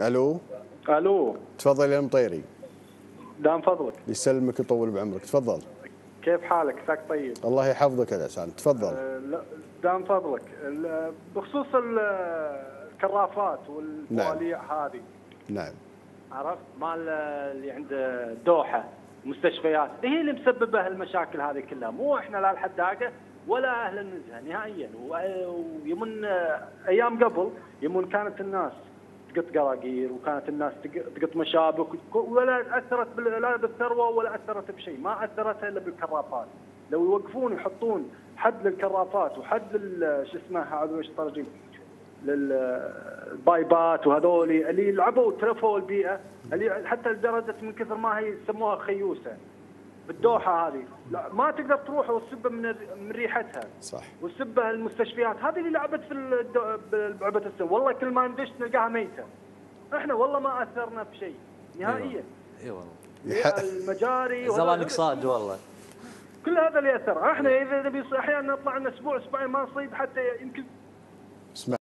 ألو؟ ألو. تفضل يا المطيري دام فضلك. يسلمك ويطول بعمرك. تفضل. كيف حالك؟ عساك طيب. الله يحفظك يا العسان تفضل. أه، دام فضلك. بخصوص ال- الكرافات والفواليع هذه. نعم. عرفت؟ مال اللي عند الدوحه المستشفيات هي اللي مسببة المشاكل هذه كلها. مو إحنا لا الحداقة ولا أهل النزهة نهائيا. ويمن أيام قبل يمن كانت الناس تقط قراقير وكانت الناس تق- تقط مشابك ولا أثرت لا بالثروة ولا أثرت بشيء ما أثرت إلا بالكرافات. لو يوقفون يحطون حد للكرافات وحد لل شو اسمه هذا إيش ترجم للبايبات وهذول اللي لعبوا وتلفوا البيئة اللي حتى لدرجة من كثر ما هي يسموها خيوسة. بالدوحة هذه. لا ما تقدر تروح وتسبه من من ريحتها. صح. وتسبه المستشفيات هذه اللي لعبت في الدو- بلعبة السم والله كل ما ندش نلقاها ميتة. إحنا والله ما أثرنا بشيء نهائيا. اي والله. يح- المجاري وهذا- زمانك صاد والله. كل هذا اللي أثر. إحنا إذا نبي أحيانا نطلع لنا أسبوع أسبوعين ما نصيد حتى يمكن.